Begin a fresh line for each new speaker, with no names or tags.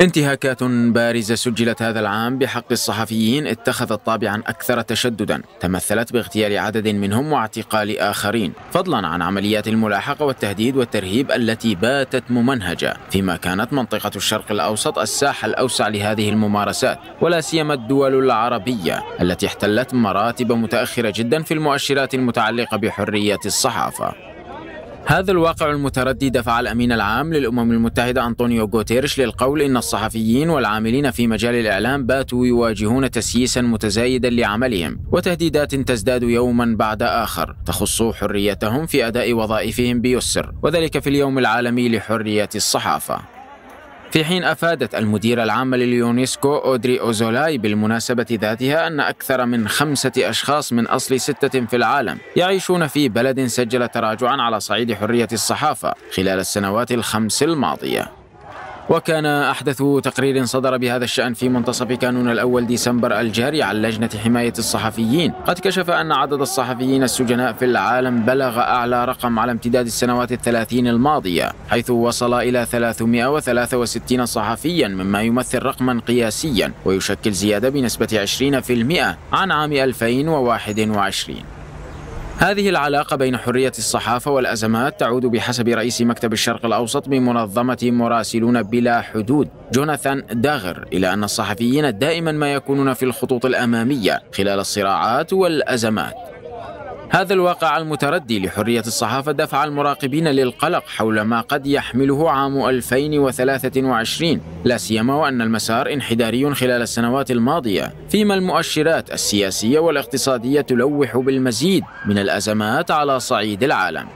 انتهاكات بارزة سجلت هذا العام بحق الصحفيين اتخذت طابعا أكثر تشددا تمثلت باغتيال عدد منهم واعتقال آخرين. فضلا عن عمليات الملاحقة والتهديد والترهيب التي باتت ممنهجة فيما كانت منطقة الشرق الأوسط الساحة الأوسع لهذه الممارسات ولا سيما الدول العربية التي احتلت مراتب متأخرة جدا في المؤشرات المتعلقة بحرية الصحافة. هذا الواقع المتردي دفع الأمين العام للأمم المتحدة أنطونيو غوتيرش للقول إن الصحفيين والعاملين في مجال الإعلام باتوا يواجهون تسييسا متزايدا لعملهم وتهديدات تزداد يوما بعد آخر تخص حريتهم في أداء وظائفهم بيسر وذلك في اليوم العالمي لحرية الصحافة. في حين أفادت المديرة العامة لليونسكو أودري أوزولاي بالمناسبة ذاتها أن أكثر من خمسة أشخاص من أصل ستة في العالم يعيشون في بلد سجل تراجعا على صعيد حرية الصحافة خلال السنوات الخمس الماضية. وكان أحدث تقرير صدر بهذا الشأن في منتصف كانون الأول ديسمبر الجاري عن لجنة حماية الصحفيين. قد كشف أن عدد الصحفيين السجناء في العالم بلغ أعلى رقم على امتداد السنوات الثلاثين الماضية حيث وصل إلى 363 صحفيا مما يمثل رقما قياسيا ويشكل زيادة بنسبة 20% عن عام 2021 هذه العلاقة بين حرية الصحافة والأزمات تعود بحسب رئيس مكتب الشرق الأوسط بمنظمة مراسلون بلا حدود جوناثان داغر إلى أن الصحفيين دائما ما يكونون في الخطوط الأمامية خلال الصراعات والأزمات. هذا الواقع المتردي لحرية الصحافة دفع المراقبين للقلق حول ما قد يحمله عام 2023 لا سيما وأن المسار انحداري خلال السنوات الماضية فيما المؤشرات السياسية والاقتصادية تلوح بالمزيد من الأزمات على صعيد العالم.